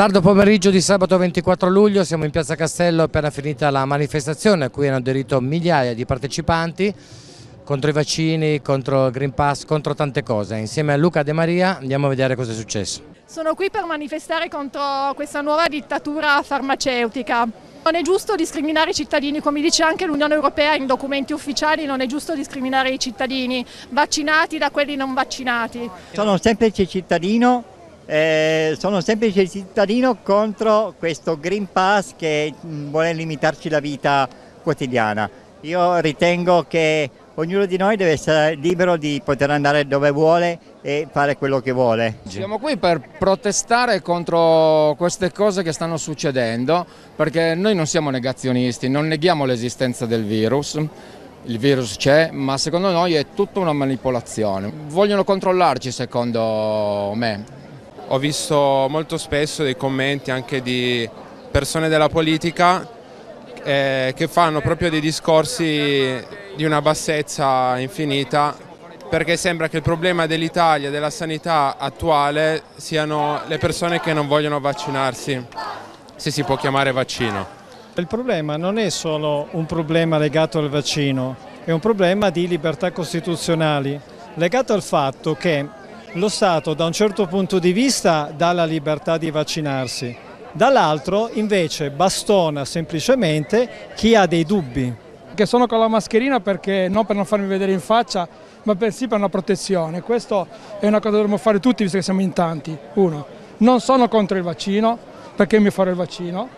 Tardo pomeriggio di sabato 24 luglio siamo in piazza Castello appena finita la manifestazione a cui hanno aderito migliaia di partecipanti contro i vaccini, contro il Green Pass, contro tante cose. Insieme a Luca De Maria andiamo a vedere cosa è successo. Sono qui per manifestare contro questa nuova dittatura farmaceutica. Non è giusto discriminare i cittadini, come dice anche l'Unione Europea in documenti ufficiali, non è giusto discriminare i cittadini vaccinati da quelli non vaccinati. Sono semplice cittadino eh, sono semplice cittadino contro questo Green Pass che vuole limitarci la vita quotidiana. Io ritengo che ognuno di noi deve essere libero di poter andare dove vuole e fare quello che vuole. Siamo qui per protestare contro queste cose che stanno succedendo perché noi non siamo negazionisti, non neghiamo l'esistenza del virus, il virus c'è, ma secondo noi è tutta una manipolazione. Vogliono controllarci secondo me, ho visto molto spesso dei commenti anche di persone della politica eh, che fanno proprio dei discorsi di una bassezza infinita perché sembra che il problema dell'Italia, della sanità attuale siano le persone che non vogliono vaccinarsi, se si può chiamare vaccino. Il problema non è solo un problema legato al vaccino, è un problema di libertà costituzionali, legato al fatto che lo Stato da un certo punto di vista dà la libertà di vaccinarsi, dall'altro invece bastona semplicemente chi ha dei dubbi. Che sono con la mascherina perché non per non farmi vedere in faccia, ma per sì per una protezione. Questo è una cosa che dovremmo fare tutti visto che siamo in tanti. Uno, non sono contro il vaccino, perché mi farò il vaccino,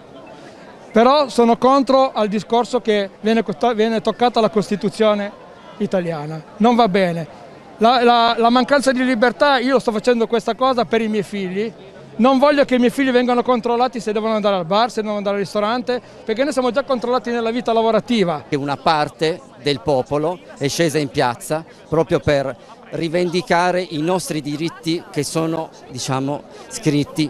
però sono contro al discorso che viene, viene toccata la Costituzione italiana. Non va bene la, la, la mancanza di libertà, io sto facendo questa cosa per i miei figli, non voglio che i miei figli vengano controllati se devono andare al bar, se devono andare al ristorante, perché noi siamo già controllati nella vita lavorativa. Una parte del popolo è scesa in piazza proprio per rivendicare i nostri diritti che sono diciamo, scritti,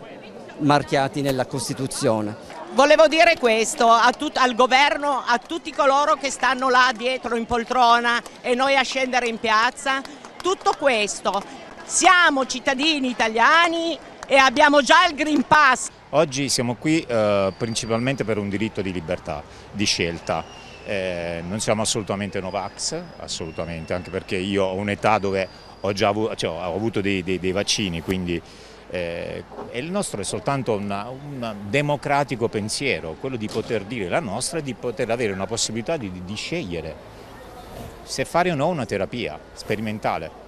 marchiati nella Costituzione. Volevo dire questo tut, al governo, a tutti coloro che stanno là dietro in poltrona e noi a scendere in piazza, tutto questo. Siamo cittadini italiani e abbiamo già il Green Pass. Oggi siamo qui eh, principalmente per un diritto di libertà, di scelta. Eh, non siamo assolutamente Novax, assolutamente, anche perché io ho un'età dove ho già avuto, cioè, ho avuto dei, dei, dei, vaccini, quindi eh, il nostro è soltanto un democratico pensiero, quello di poter dire la nostra e di poter avere una possibilità di, di scegliere se fare o no una terapia sperimentale.